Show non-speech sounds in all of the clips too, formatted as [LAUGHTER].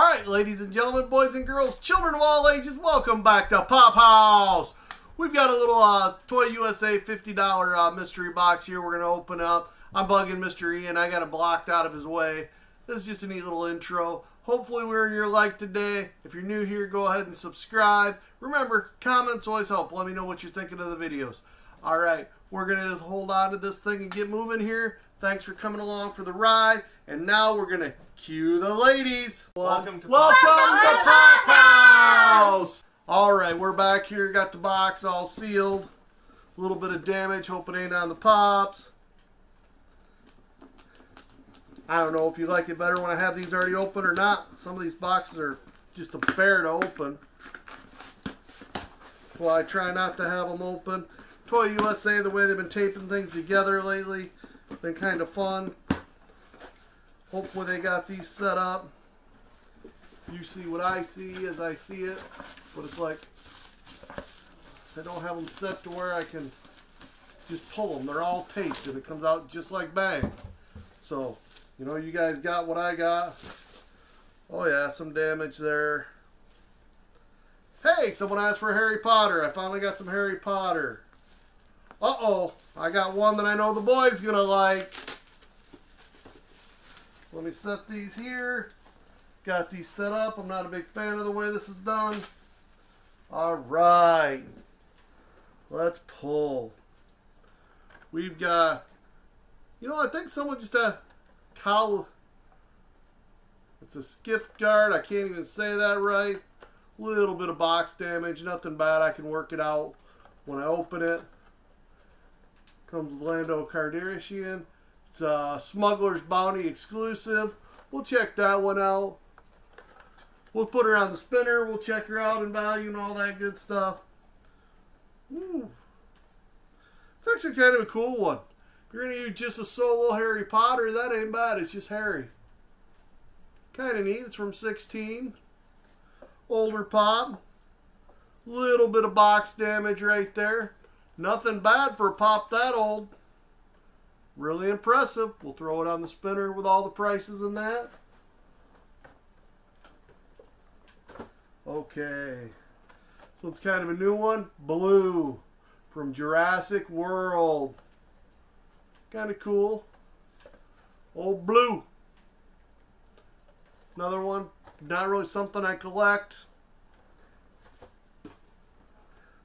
All right, ladies and gentlemen, boys and girls, children of all ages, welcome back to Pophouse. We've got a little uh, Toy USA $50 uh, mystery box here we're going to open up. I'm bugging Mr. Ian. I got it blocked out of his way. This is just a neat little intro. Hopefully we're in your like today. If you're new here, go ahead and subscribe. Remember, comments always help. Let me know what you're thinking of the videos. All right, we're going to hold on to this thing and get moving here. Thanks for coming along for the ride. And now we're going to cue the ladies. Welcome to Welcome Pop to Pophouse. All right, we're back here. Got the box all sealed. A little bit of damage. Hope it ain't on the pops. I don't know if you like it better when I have these already open or not. Some of these boxes are just a bear to open. Well, I try not to have them open. Toy USA, the way they've been taping things together lately, been kind of fun. Hopefully they got these set up. You see what I see as I see it, but it's like I don't have them set to where I can just pull them. They're all taped and it comes out just like bang. So, you know, you guys got what I got. Oh yeah, some damage there. Hey, someone asked for Harry Potter. I finally got some Harry Potter. Uh-oh, I got one that I know the boy's gonna like. Let me set these here. Got these set up. I'm not a big fan of the way this is done. All right. Let's pull. We've got, you know, I think someone just a cow. It's a skiff guard. I can't even say that right. Little bit of box damage. Nothing bad. I can work it out when I open it. Comes Lando Calrissian. It's a Smuggler's Bounty exclusive. We'll check that one out. We'll put her on the spinner. We'll check her out in value and all that good stuff. Ooh. It's actually kind of a cool one. If you're going to use just a solo Harry Potter, that ain't bad. It's just Harry. Kind of neat. It's from 16. Older pop. Little bit of box damage right there. Nothing bad for a pop that old. Really impressive. We'll throw it on the spinner with all the prices and that. Okay. So it's kind of a new one. Blue from Jurassic World. Kind of cool. Old Blue. Another one. Not really something I collect.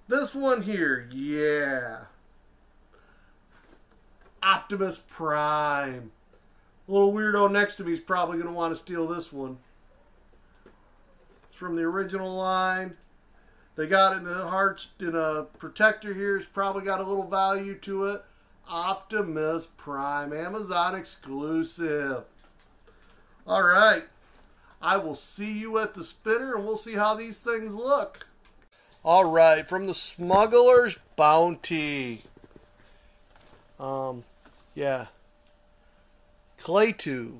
This one here. Yeah. Optimus Prime. A little weirdo next to me is probably going to want to steal this one. It's from the original line. They got it in a heart in a protector here. It's probably got a little value to it. Optimus Prime, Amazon exclusive. All right. I will see you at the spinner and we'll see how these things look. All right, from the Smuggler's Bounty. Um, yeah. Klaatu.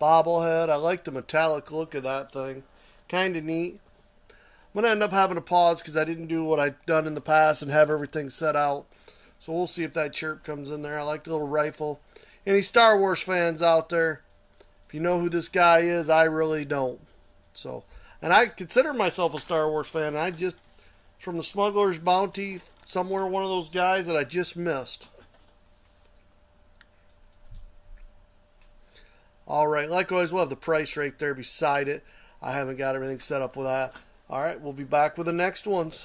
Bobblehead. I like the metallic look of that thing. Kind of neat. I'm going to end up having to pause because I didn't do what I've done in the past and have everything set out. So we'll see if that chirp comes in there. I like the little rifle. Any Star Wars fans out there, if you know who this guy is, I really don't. So, and I consider myself a Star Wars fan. I just, from the Smuggler's Bounty, somewhere one of those guys that I just missed. All right, likewise, we'll have the price right there beside it. I haven't got everything set up with that. All right, we'll be back with the next ones.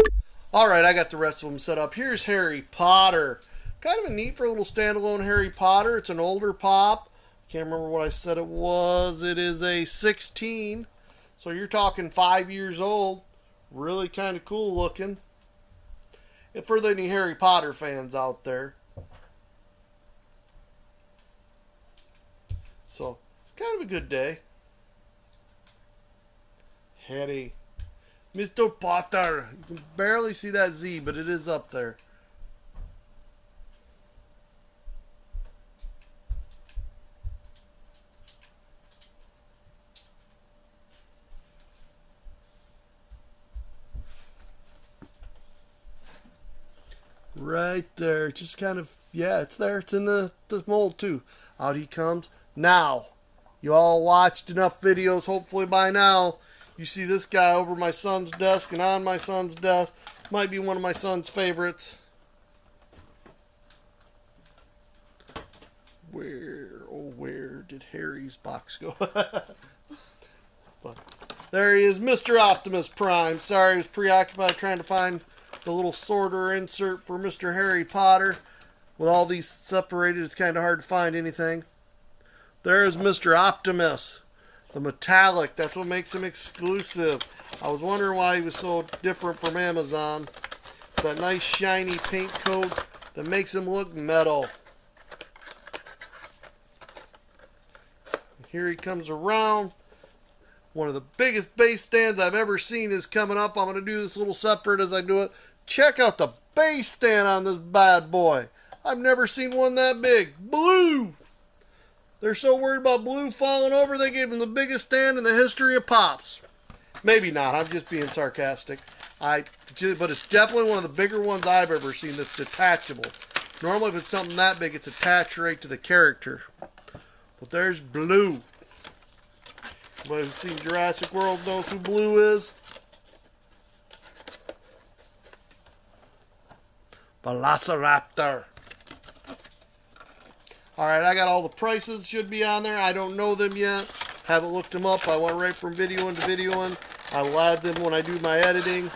All right, I got the rest of them set up. Here's Harry Potter. Kind of a neat for a little standalone Harry Potter. It's an older pop. Can't remember what I said it was. It is a 16. So you're talking five years old. Really kind of cool looking. For any Harry Potter fans out there. So it's kind of a good day. Harry. Mr. Potter. You can barely see that Z, but it is up there. Right there. Just kind of, yeah, it's there. It's in the, the mold too. Out he comes. Now, You all watched enough videos, hopefully by now. You see this guy over my son's desk and on my son's desk. Might be one of my son's favorites. Where, oh, where did Harry's box go? [LAUGHS] but there he is, Mr. Optimus Prime. Sorry, I was preoccupied trying to find the little sorter insert for Mr. Harry Potter. With all these separated, it's kind of hard to find anything. There's Mr. Optimus, the metallic. That's what makes him exclusive. I was wondering why he was so different from Amazon. That nice shiny paint coat that makes him look metal. Here he comes around. One of the biggest base stands I've ever seen is coming up. I'm going to do this little separate as I do it. Check out the base stand on this bad boy. I've never seen one that big. Blue! They're so worried about Blue falling over, they gave him the biggest stand in the history of Pops. Maybe not. I'm just being sarcastic. I, but it's definitely one of the bigger ones I've ever seen that's detachable. Normally, if it's something that big, it's attached right to the character. But there's Blue. Anybody who's seen Jurassic World knows who Blue is. Velociraptor. All right, I got all the prices should be on there. I don't know them yet. Haven't looked them up. I went right from video to video in. I will add them when I do my editing.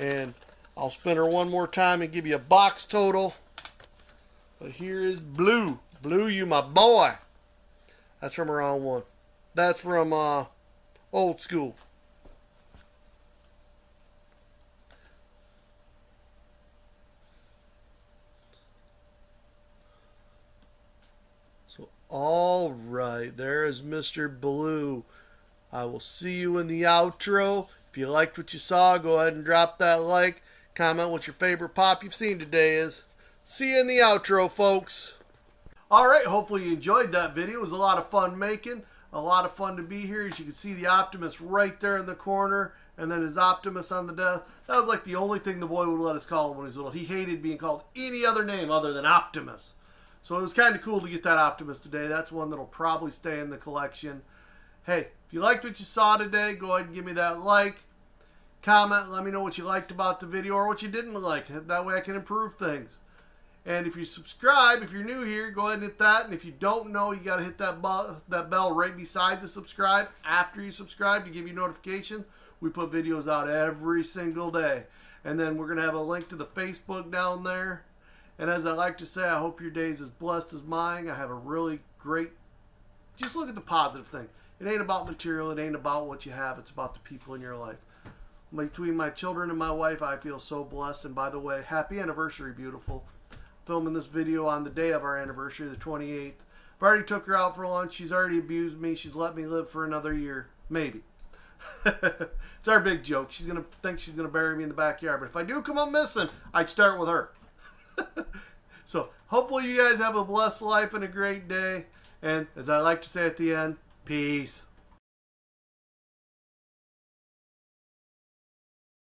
And I'll spin her one more time and give you a box total. But here is Blue. Blue, you my boy. That's from around one. That's from uh, old school. All right, there is Mr. Blue. I will see you in the outro. If you liked what you saw, go ahead and drop that like. Comment what your favorite pop you've seen today is. See you in the outro, folks. All right, hopefully you enjoyed that video. It was a lot of fun making. A lot of fun to be here. As you can see the Optimus right there in the corner. And then his Optimus on the desk. That was like the only thing the boy would let us call him when he was little. He hated being called any other name other than Optimus. So it was kind of cool to get that Optimus today. That's one that'll probably stay in the collection. Hey, if you liked what you saw today, go ahead and give me that like. Comment, let me know what you liked about the video or what you didn't like. That way I can improve things. And if you subscribe, if you're new here, go ahead and hit that. And if you don't know, you got to hit that, that bell right beside the subscribe after you subscribe to give you notification. We put videos out every single day. And then we're going to have a link to the Facebook down there. And as I like to say, I hope your day is as blessed as mine. I have a really great, just look at the positive thing. It ain't about material. It ain't about what you have. It's about the people in your life. Between my children and my wife, I feel so blessed. And by the way, happy anniversary, beautiful filming this video on the day of our anniversary, the 28th. I've already took her out for lunch. She's already abused me. She's let me live for another year. Maybe. [LAUGHS] it's our big joke. She's going to think she's going to bury me in the backyard. But if I do come up missing, I'd start with her. [LAUGHS] so hopefully you guys have a blessed life and a great day. And as I like to say at the end, peace.